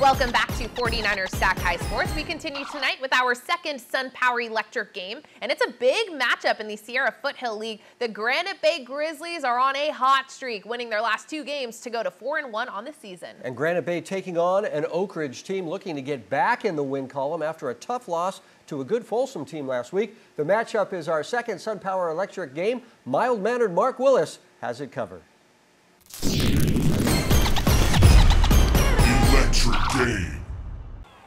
Welcome back to 49ers Cal-Hi Sports. We continue tonight with our second SunPower Electric game, and it's a big matchup in the Sierra Foothill League. The Granite Bay Grizzlies are on a hot streak, winning their last two games to go to 4 and 1 on the season. And Granite Bay taking on an Oak Ridge team looking to get back in the win column after a tough loss to a good Folsom team last week. The matchup is our second SunPower Electric game. Mild-mannered Mark Willis has it covered. Game.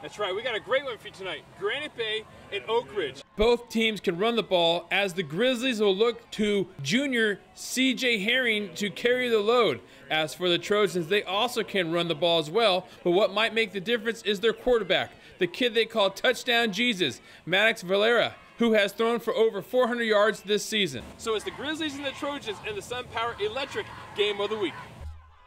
That's right, we got a great one for you tonight. Granite Bay and Oak Ridge. Both teams can run the ball as the Grizzlies will look to junior CJ Herring to carry the load. As for the Trojans, they also can run the ball as well, but what might make the difference is their quarterback, the kid they call Touchdown Jesus, Maddox Valera who has thrown for over 400 yards this season. So it's the Grizzlies and the Trojans in the Sun Power Electric Game of the Week.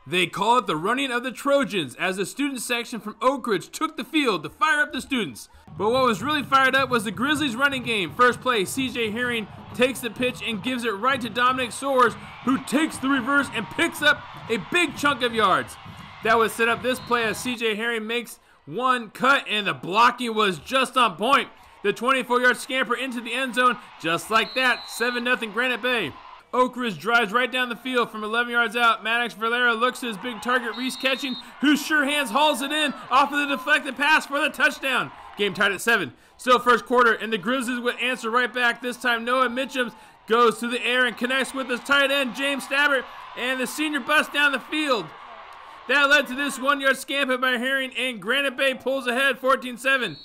They call it the running of the Trojans as the student section from Oak Ridge took the field to fire up the students. But what was really fired up was the Grizzlies running game. First play, CJ Herring takes the pitch and gives it right to Dominic Soares, who takes the reverse and picks up a big chunk of yards. That would set up this play as CJ Herring makes one cut and the blocking was just on point. The 24-yard scamper into the end zone just like that, 7-0 Granite Bay. Oak drives right down the field from 11 yards out. Maddox Valera looks at his big target, Reese Catchings, who sure hands hauls it in off of the deflected pass for the touchdown. Game tied at seven. Still first quarter, and the Grizzlies would answer right back. This time, Noah Mitchum goes to the air and connects with his tight end, James Stabbert, and the senior bust down the field. That led to this one-yard scamper by Herring, and Granite Bay pulls ahead 14-7.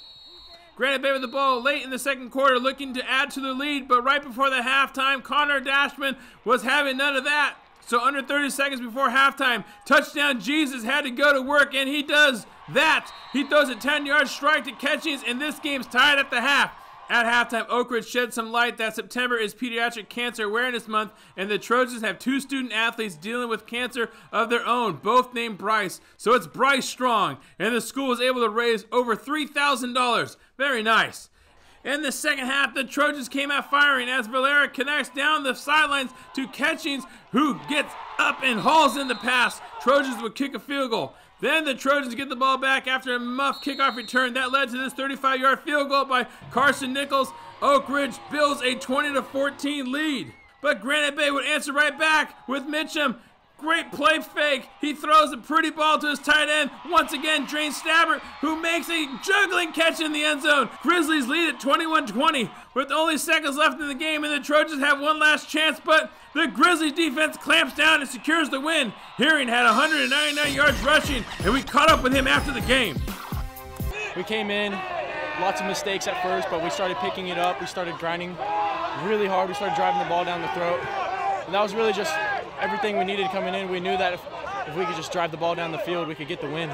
Granite Bay with the ball late in the second quarter, looking to add to the lead, but right before the halftime, Connor Dashman was having none of that. So under 30 seconds before halftime, touchdown Jesus had to go to work, and he does that. He throws a 10-yard strike to Catchings, and this game's tied at the half. At halftime, Oak Ridge shed some light that September is Pediatric Cancer Awareness Month, and the Trojans have two student athletes dealing with cancer of their own, both named Bryce. So it's Bryce Strong, and the school was able to raise over $3,000. Very nice. In the second half, the Trojans came out firing as Valera connects down the sidelines to Catchings, who gets up and hauls in the pass. Trojans would kick a field goal. Then the Trojans get the ball back after a muff kickoff return. That led to this 35 yard field goal by Carson Nichols. Oak Ridge builds a 20 14 lead. But Granite Bay would answer right back with Mitchum Great play fake. He throws a pretty ball to his tight end. Once again, Drain Stabbert, who makes a juggling catch in the end zone. Grizzlies lead at 21-20 with only seconds left in the game, and the Trojans have one last chance, but the Grizzlies defense clamps down and secures the win. Herring had 199 yards rushing, and we caught up with him after the game. We came in, lots of mistakes at first, but we started picking it up. We started grinding really hard. We started driving the ball down the throat. And that was really just everything we needed coming in. We knew that if, if we could just drive the ball down the field, we could get the win.